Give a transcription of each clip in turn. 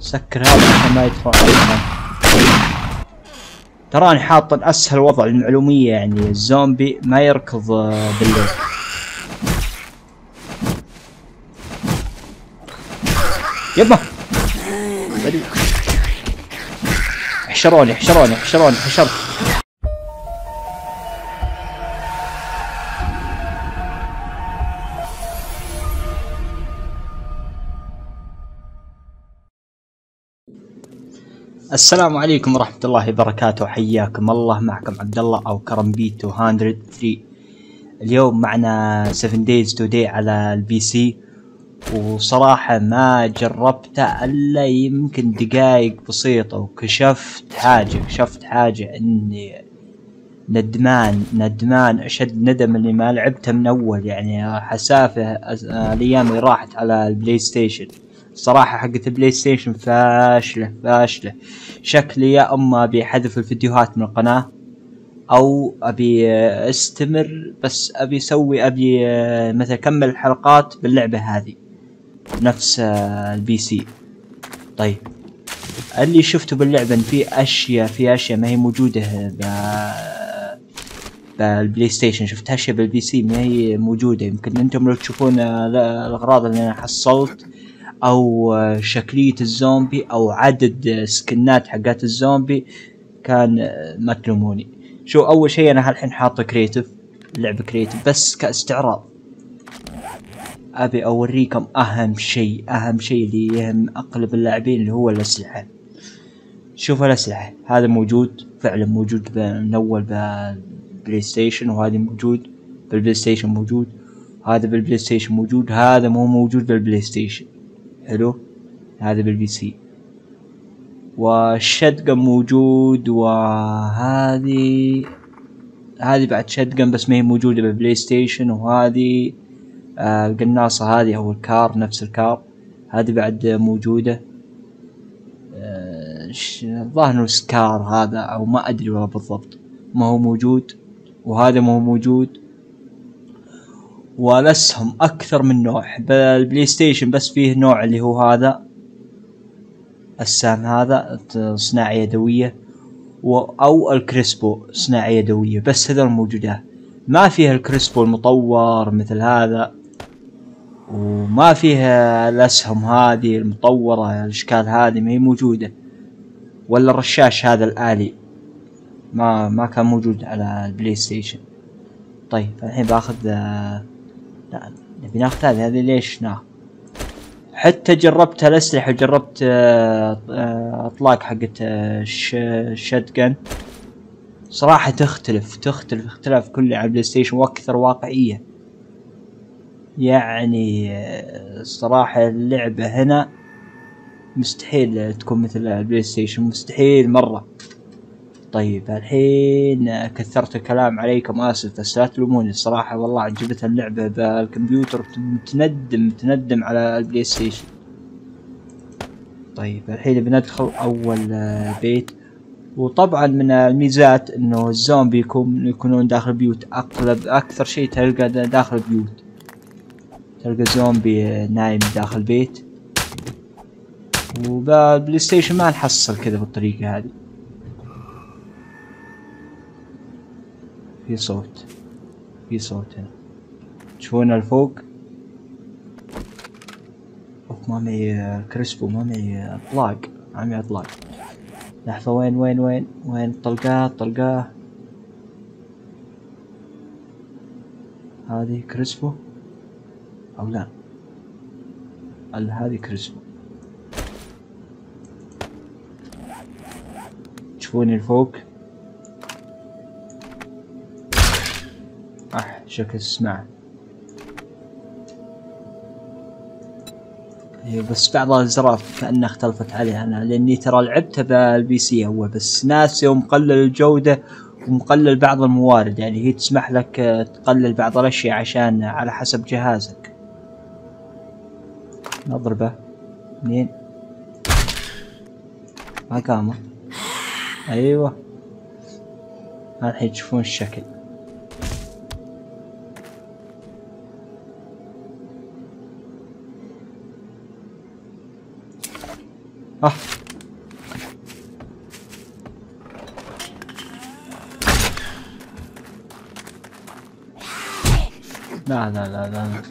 سكر هذا. عشان ما يدخل علينا تراني حاط اسهل وضع للمعلومية يعني. الزومبي ما يركض آه، بالليل. يبا. بدي. احشروني احشروني احشروني حشرت السلام عليكم ورحمة الله وبركاته. حياكم الله. معكم عبد الله أو كرمبيت 203 اليوم معنا 7 Days to Die على ال PC. وصراحة ما جربته إلا يمكن دقايق بسيطة وكشفت حاجة. كشفت حاجة إني ندمان ندمان أشد ندم إني ما لعبته من أول. يعني حسافة الأيام اللي راحت على ال PlayStation. صراحة حقت ال PlayStation فاشلة فاشلة. شكلي يا أما أبي أحذف الفيديوهات من القناة أو أبي أستمر بس أبي أسوي أبي آه، مثلا أكمل الحلقات باللعبة هذه نفس آه، ال PC. طيب اللي شفته باللعبة إن في أشياء في أشياء ما هي موجودة ب بال PlayStation شفت أشياء بال PC ما هي موجودة. يمكن أنتم لو تشوفون آه، لا- الأغراض اللي أنا حصلت أو آه، شكلية الزومبي أو عدد سكنات حقات الزومبي كان آه، ما تلوموني شو أول شيء أنا هالحين حاطه creative لعبة creative بس كاستعراض. أبي أوريكم أهم شيء أهم شيء اللي يهم اغلب اللاعبين اللي هو الأسلحة. شوف الأسلحة هذا موجود فعلا موجود من أول بال PlayStation وهذا موجود بال PlayStation موجود. هذا بالبلاي ستيشن موجود هذا مو موجود بالبلاي ستيشن حلو هذا بال PC. وال shotgun موجود وهذه هذه بعد shotgun بس ما هي موجودة بالبلاي ستيشن وهذه آه القناصة هذه أو الكار نفس الكار هذه بعد موجودة. آه، الظاهر إنه SCAR هذا أو ما أدري والله بالضبط ما هو موجود وهذا ما هو موجود. والاسهم أكثر من نوع. بالبلاي ستيشن بس فيه نوع اللي هو هذا. السهم هذا صناعة يدوية أو ال crossbow صناعة يدوية بس هذول موجودة. ما فيها ال crossbow المطور مثل هذا. وما فيها الأسهم هذه المطورة الأشكال هذه ما هي موجودة. ولا الرشاش هذا الآلي. ما ما كان موجود على البلاي ستيشن طيب الحين بأخذ آه، لا نبي ناخذ هذه. هذه ليش ناخذ حتى جربت الأسلحة جربت آه، آه، أطلاق حقت آه، الش- ال shotgun صراحة تختلف تختلف اختلاف كلي على البلاي ستيشن وأكثر واقعية. يعني آه، الصراحه اللعبة هنا مستحيل تكون مثل البلاي ستيشن مستحيل مرة. طيب الحين كثرت الكلام عليكم آسف بس لا تلوموني الصراحة. والله عجبتها اللعبة بالكمبيوتر متندم متندم على البلاي ستيشن. طيب الحين بندخل أول بيت. وطبعا من الميزات إنه الزومبي يكون يكونون داخل بيوت. اغلب أكثر شيء تلقى دا- داخل بيوت. تلقى زومبي نايم داخل بيت. وبالبلاي ستيشن ما نحصل كذا بالطريقة هذه. في صوت. في صوت. هنا تشوفون الفوق. أوف ما معي crossbow ما معي أطلاق. ما معي أطلاق. لحظة وين وين وين؟ وين؟ طلقاه طلقاه هذه crossbow؟ أو لا. هذه crossbow. تشوفوني الفوق. شكل اسمع إيه بس بعض الازرار كأنها اختلفت عليها أنا لأني ترى لعبتها بال PC اول بس ناسي ومقلل الجودة ومقلل بعض الموارد يعني هي تسمح لك آه، تقلل بعض الأشياء عشان على حسب جهازك. نضربه. منين ما قامت أيوه. الحين تشوفون الشكل. آه لا لا لا لا لا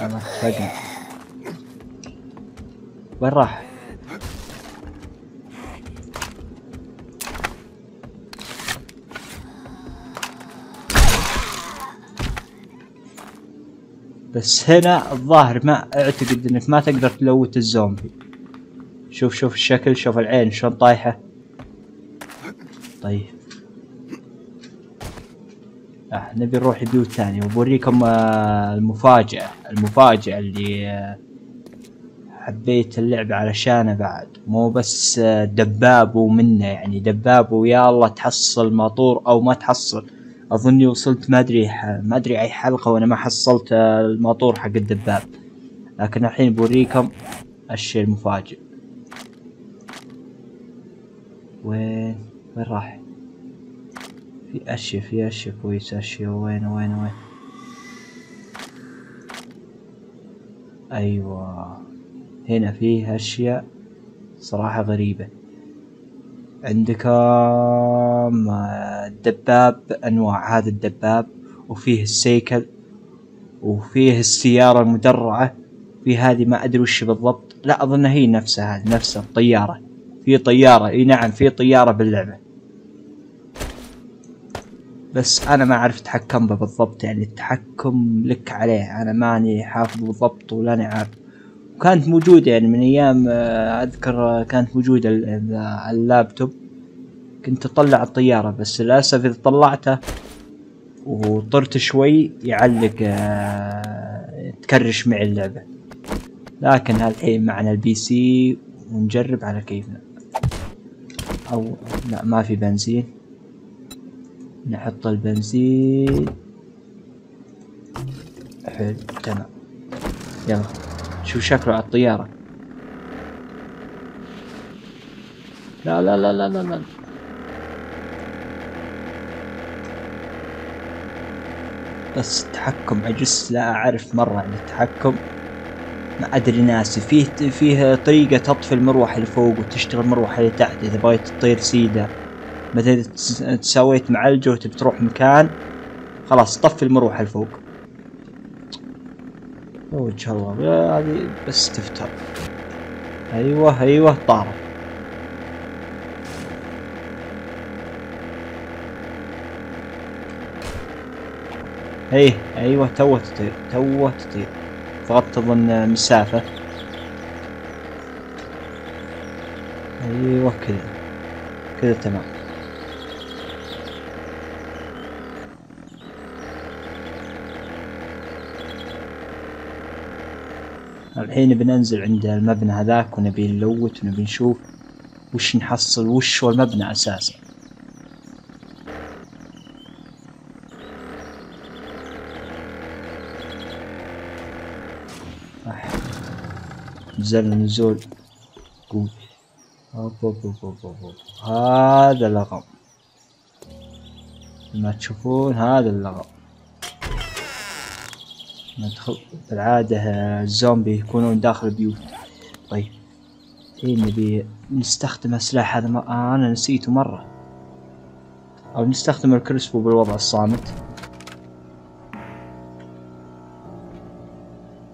انا اتفقنا وين راح؟ بس هنا الظاهر ما اعتقد انك ما تقدر تلوت الزومبي. شوف شوف الشكل شوف العين شلون طايحة. طيب. آه نبي نروح بيوت ثانية وبوريكم آه المفاجأة. المفاجأة اللي آه حبيت اللعبة علشانه بعد. مو بس آه دباب ومنه يعني دباب ويا الله تحصل ماطور أو ما تحصل. أظني وصلت ما أدري ما أدري أي حلقة وأنا ما حصلت الماطور حق الدباب. لكن الحين بوريكم الشيء المفاجئ. وين؟ وين راح؟ في أشياء في أشياء كويسة أشياء وين وين وين؟ أيوه. هنا فيه أشياء صراحة غريبة. عندك الدباب أنواع هذا الدباب وفيه السيكل وفيه السيارة المدرعة في هذه ما أدري وش بالضبط. لا أظن هي نفسها هذه نفسها الطيارة. في طيارة إي نعم في طيارة باللعبة. بس أنا ما اعرف اتحكم به بالضبط يعني التحكم لك عليه. أنا ماني حافظ بالضبط ولاني عارف. وكانت موجودة يعني من أيام أذكر كانت موجودة اللابتوب. كنت أطلع الطيارة بس للأسف إذا طلعته وطرت شوي يعلق تكرش معي اللعبة. لكن هالحين معنا ال PC ونجرب على كيفنا أو لا ما في بنزين. نحط البنزين. حلو تمام. يلا. شوف شكله على الطيارة. لا لا لا لا لا, لا. بس التحكم عجزت لا أعرف مرة عن التحكم. ما أدري ناسي فيه فيه طريقة تطفي المروحة اللي فوق وتشتغل المروحة اللي تحت إذا بغيت تطير سيدا مثلا سويت معلجة وتبي تروح مكان خلاص طفي المروحة اللي فوق. وجه الله. هذه بس تفتر أيوه أيوه طارت إيه أيوه توه تطير توه تطير. ضغطت اظن مسافة. أيوه كذا. كذا تمام. الحين بننزل عند المبنى هذاك ونبي نلوت ونبي نشوف وش نحصل وش هو المبنى أساسا. نزلنا نزول قوي هذا لغم ما تشوفون؟ هذا اللغم ندخل بالعادة الزومبي يكونون داخل البيوت. طيب. الحين نبي نستخدم السلاح هذا ما... أنا نسيته مرة. أو نستخدم الكريسبو بالوضع الصامت.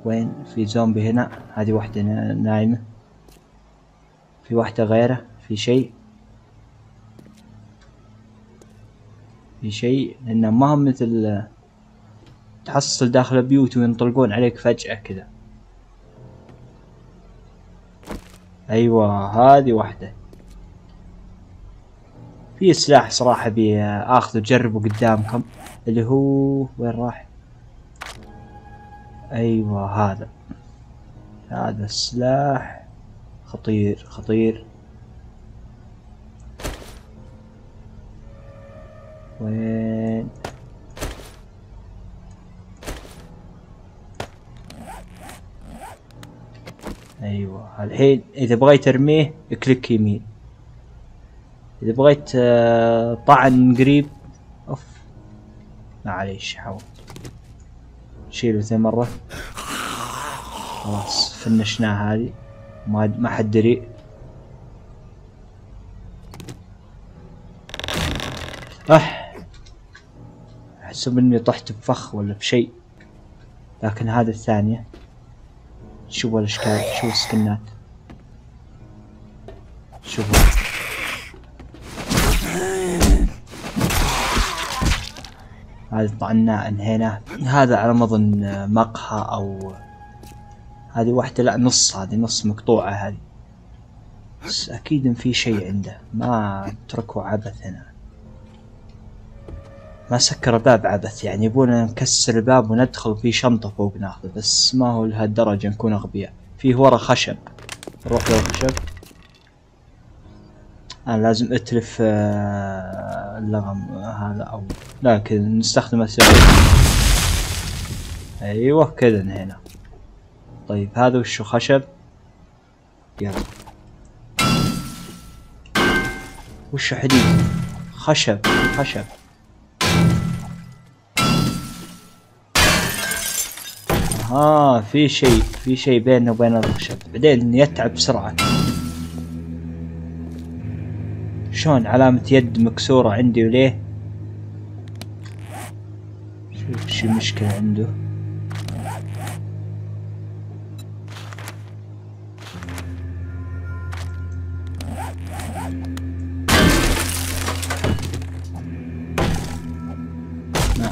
وين؟ في زومبي هنا. هذه واحدة نايمة. في واحدة غيره. في شيء. في شيء. لأنه ما هم مثل تحصل داخل البيوت وينطلقون عليك فجأة كذا. أيوة هذه واحدة. في سلاح صراحة أبي آخذه جربه قدامكم اللي هو وين راح؟ أيوه هذا. هذا السلاح. خطير خطير. وين؟ أيوه. الحين إذا بغيت أرميه كليك يمين. إذا بغيت آه، طعن قريب أوف. معليش حاول شيله زي مرة. خلاص فنشناها هذه. ما ما حد دري. اح أحسب إني طحت بفخ ولا بشيء. لكن هذا الثانية. شوفوا الإشكال؟ شوفوا السكنات؟ شوفوا هذا طعناه انهيناه. هذا على ما اظن مقهى أو هذه واحدة لا نص هذه نص مقطوعة هذه. بس أكيد في شيء عنده. ما تركوا عبث هنا. ما سكر الباب عبث يعني يبون نكسر الباب وندخل في شنطة فوق ناخذه بس ما هو لهالدرجة نكون أغبياء. فيه ورا خشب. نروح للخشب أنا لازم أتلف آه، اللغم هذا لا كذا نستخدم السعر أيوه كذا هنا طيب هذا وشو خشب؟ يلا. وشو حديد؟ خشب خشب. ها في شيء في شيء بيننا وبين الخشب. بعدين يتعب بسرعة. شلون؟ علامة يد مكسورة عندي وليه؟ شوف شو المشكلة عنده.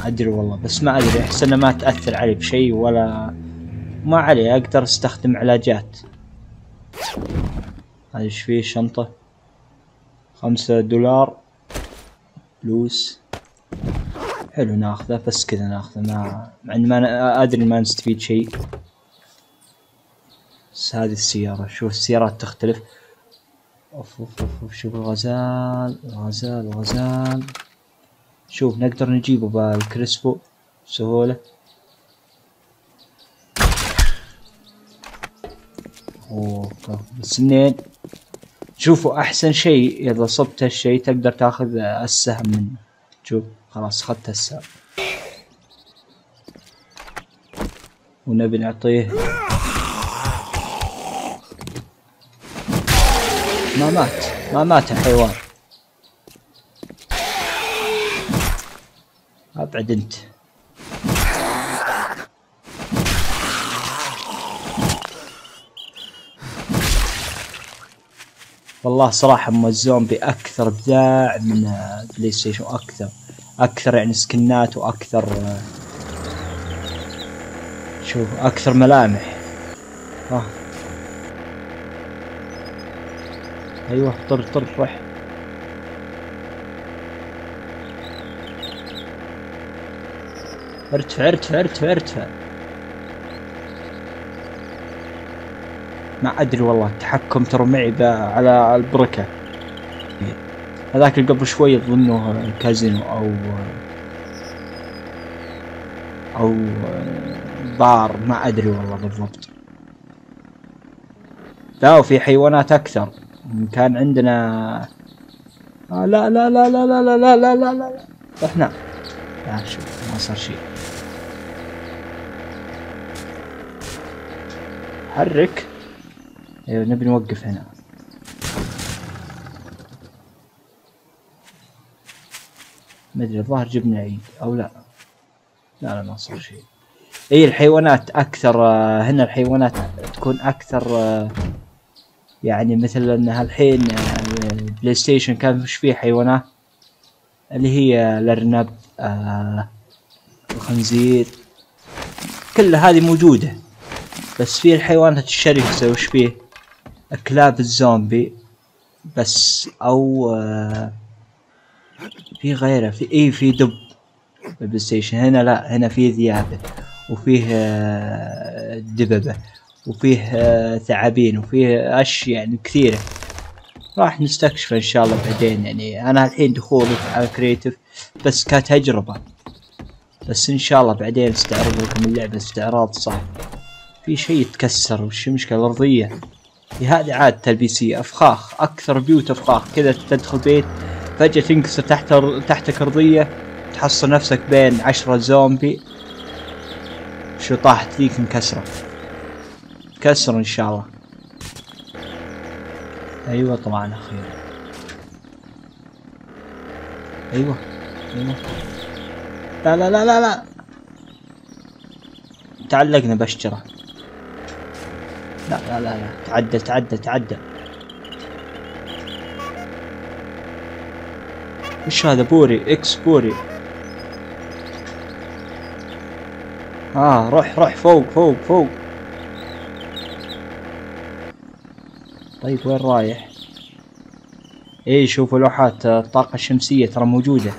أدري والله بس ما أدري أحس انها ما تأثر علي بشيء ولا ما علي أقدر أستخدم علاجات. هذا إيش فيه؟ شنطة. خمسة دولار. فلوس. حلو ناخذه بس كذا ناخذه ما مع إني ما أدري ما نستفيد شيء بس هذه السيارة شوف السيارات تختلف. أوف أوف أوف, شوف الغزال الغزال الغزال. شوف نقدر نجيبه بالكريسبو. بسهولة اوه بس منين شوفوا أحسن شيء إذا صبت هالشيء تقدر تأخذ السهم منه. شوف خلاص أخذت السهم. ونبي نعطيه. ما مات. ما مات الحيوان. ابعد أنت. والله صراحة ام الزومبي أكثر ابداع من بلاي ستيشن أكثر أكثر يعني سكنات وأكثر شوف أكثر ملامح. آه. أيوه طر طر روح ارتفع ارتفع ارتفع ارتفع ما ادري والله التحكم ترى معي على البركة هذاك اللي قبل شوي اظنه كازينو أو أو بار ما ادري والله بالضبط لا وفي حيوانات أكثر كان عندنا آه لا لا لا لا لا لا لا لا لا لا رحنا لا شوف ما صار شيء حرك أيوه نبي نوقف هنا. ما أدري الظاهر جبنا عيد أو لا. لا لا ما صار شيء. اي الحيوانات أكثر آه، هنا الحيوانات تكون أكثر آه، يعني مثل انها الحين آه، بلاي ستيشن كان وش فيه حيوانات اللي هي الأرنب الخنزير كل هذه موجودة. بس في الحيوانات الشرسة وش فيه؟ كلاب الزومبي. بس أو في غيره. في اي في دب البلاي ستيشن. هنا لا هنا في ذيابة وفيه آه، دببة وفيه آه، ثعابين وفيه أشياء يعني كثيرة. راح نستكشف إن شاء الله بعدين. يعني أنا الحين دخولي على creative بس كتجربة. بس إن شاء الله بعدين استعرض لكم اللعبة. استعراض صح. في شيء يتكسر وش المشكلة؟ الأرضية. هذه عادة ال PC أفخاخ أكثر بيوت أفخاخ. كذا تدخل بيت فجأة تنكسر تحت تحتك أرضية تحصل نفسك بين عشرة زومبي. شو طاحت ذيك انكسرت. كسر إن شاء الله. أيوه طبعا أخيرا أيوه أيوه. لا لا لا لا لا. تعلقنا بشجرة لا لا لا لا. تعدى تعدى تعدى وش هذا؟ بوري إكس بوري. آه روح روح فوق فوق فوق. طيب وين رايح؟ إيه شوفوا لوحات الطاقة الشمسية ترى موجودة.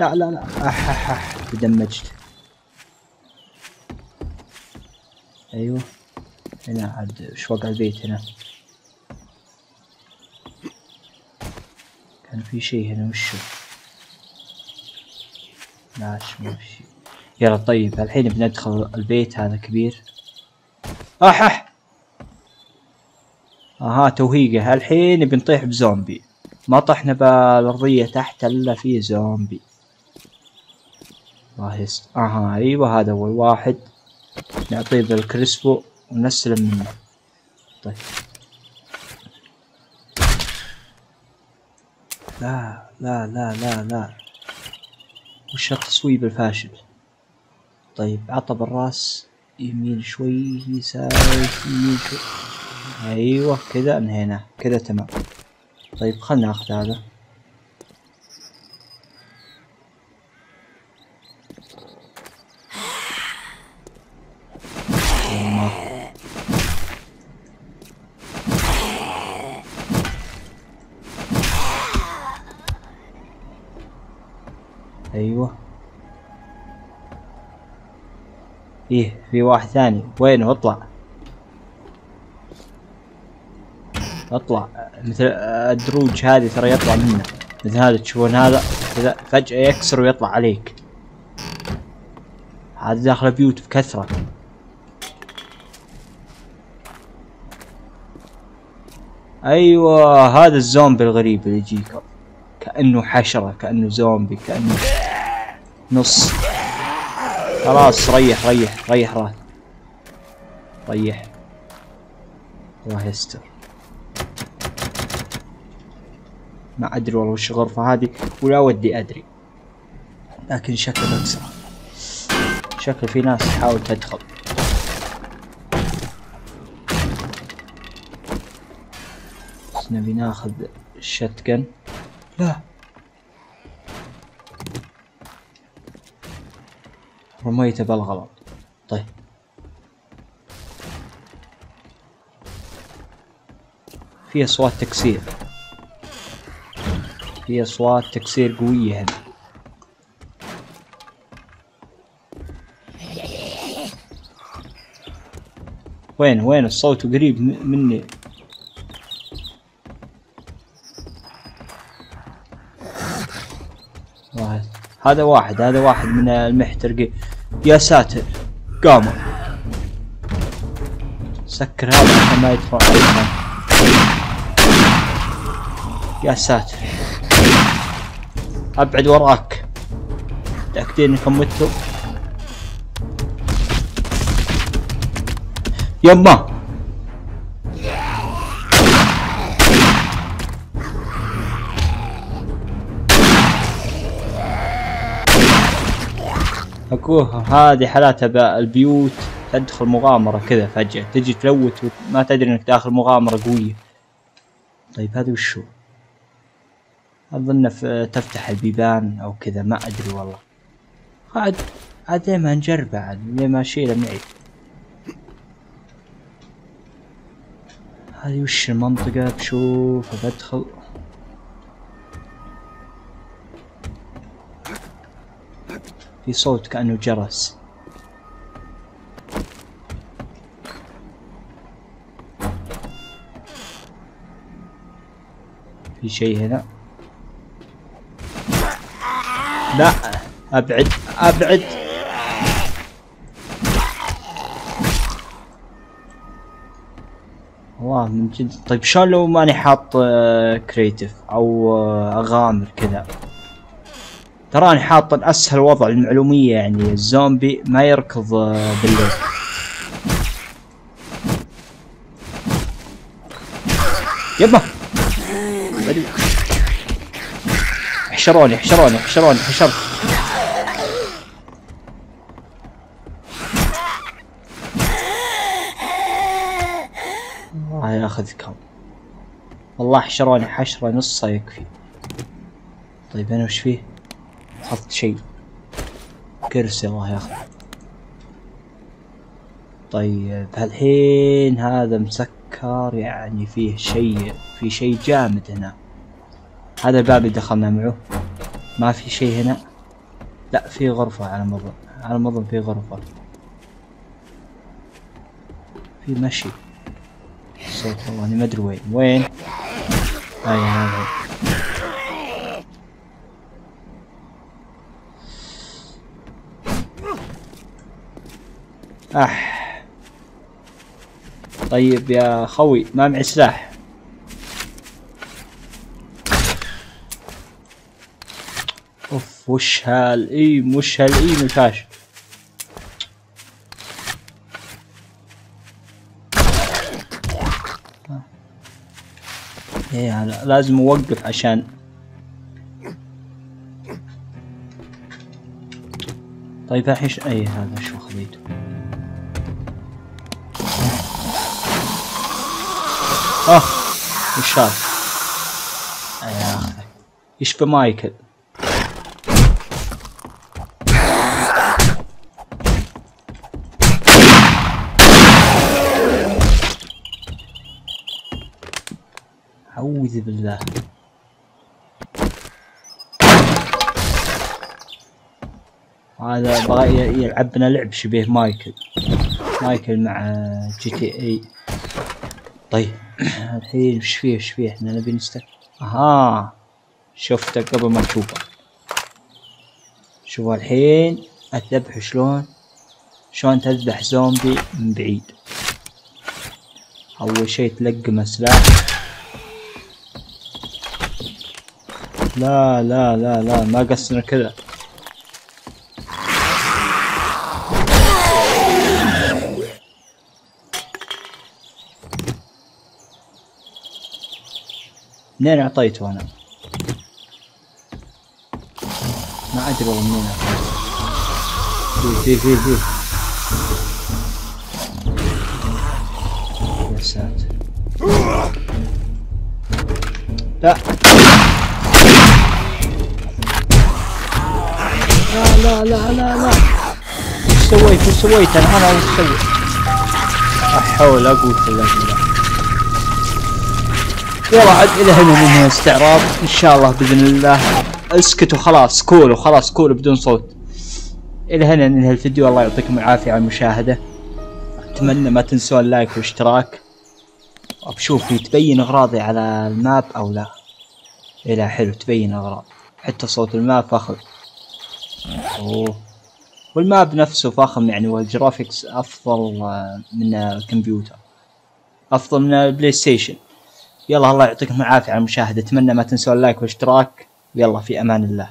لا لا لا. أح أح أح تدمجت أيوه. هنا عاد إيش وقع البيت هنا. كان في شيء هنا وشو ماشي ما في شيء. يلا طيب الحين بندخل البيت هذا كبير. أح أح! أها توهيقة. الحين بنطيح بزومبي. ما طحنا بالأرضية تحت إلا في زومبي. الله يست أها أيوه هذا اول واحد نعطيه بالكريسبو. ونسلم منه. طيب. لا لا لا لا لا. وش التصويب الفاشل؟ طيب عطى بالراس يمين شوي يسار يمين شوي. أيوه كذا انهينا كذا تمام. طيب خلنا ناخذ هذا. إيه في واحد ثاني. وينه اطلع. اطلع. مثل الدروج هذه ترى يطلع منه. مثل هذا تشوفون هذا؟ كذا فجأة يكسر ويطلع عليك. هذا داخل بيوت بكثرة. أيوه هذا الزومبي الغريب اللي يجيك. كأنه حشرة كأنه زومبي كأنه نص. خلاص ريح ريح ريح راس. ريح. الله يستر. ما أدري والله وش الغرفة هذه ولا ودي أدري. لكن شكل بكسره شكل في ناس تحاول تدخل. بس نبي ناخذ الشتقن لا. رميته بالغلط طيب. في أصوات تكسير. في أصوات تكسير قوية هنا. وين وين الصوت قريب مني؟ واحد. هذا واحد هذا واحد من المحترقين. يا ساتر. قاموا سكر هذا عشان ما علينا. يا ساتر. أبعد وراك. متأكدين إنكم متوا؟ يما. اكوه هذه حالاتها بالبيوت تدخل مغامرة كذا فجأة. تجي تلوت وما تدري إنك داخل مغامرة قوية. طيب هذا وشو؟ أظن تفتح البيبان أو كذا ما أدري والله. عاد عاد ما نجربه عاد ما اشيله معي هذه وش المنطقة؟ بشوف بدخل. في صوت كأنه جرس. في شيء هنا؟ لا أبعد أبعد. والله من جد. طيب شلون لو ماني حاط كريتيف أو آه، أغامر كذا؟ تراني حاط أسهل وضع المعلومية يعني الزومبي ما يركض آه، بالليل. يبا بدري حشروني حشروني حشروني حشرت الله ياخذكم. والله حشروني حشرة نصها يكفي. طيب أنا وش فيه؟ حط شيء. كرسي الله ياخذ طيب الحين هذا مسكر يعني فيه شيء في شيء جامد هنا. هذا الباب اللي دخلنا معه. ما في شيء هنا؟ لا في غرفة على ما أظن. على ما أظن في غرفة. في مشي. صوت والله ما أدري وين. وين؟ هاي هذا اح طيب يا خوي ما معي سلاح. أوف وش هالايم وش هالايم الفاشل إيه هلا لازم أوقف عشان طيب الحين اي هذا شو خذيته؟ آه وش هذا؟ يا أخي يشبه مايكل أعوذ بالله. هذا بغى يلعبنا لعب شبيه مايكل. مايكل مع GTA. طيب. الحين وش فيه وش فيه؟ إحنا نبي نست أها شفته قبل ما تشوفه. شوف الحين الذبح شلون؟ شلون تذبح زومبي من بعيد. أول شي تلقمه سلاح لا لا لا لا ما قصنا كذا. منين أعطيته أنا؟ ما أدري والله منين أعطيته. في في في يا ساتر. لا. لا لا لا لا وش سويت؟ وش سويت؟ أنا أنا وش سويت؟ لا حول لا قوة الا بالله يلا عاد إلى هنا من استعراض. إن شاء الله بإذن الله. اسكتوا خلاص كولوا خلاص كولوا بدون صوت. إلى هنا ننهي الفيديو. الله يعطيكم العافية على المشاهدة. أتمنى ما تنسون ال like والاشتراك. وبشوف تبين أغراضي على ال map أو لا. إيه لا حلو تبين أغراض. حتى صوت ال map فخم. وال map نفسه فخم يعني وال graphics أفضل من الكمبيوتر. أفضل من ال PlayStation. يلا الله يعطيكم العافية على المشاهدة. أتمنى ما تنسوا ال like والاشتراك. يلا في أمان الله.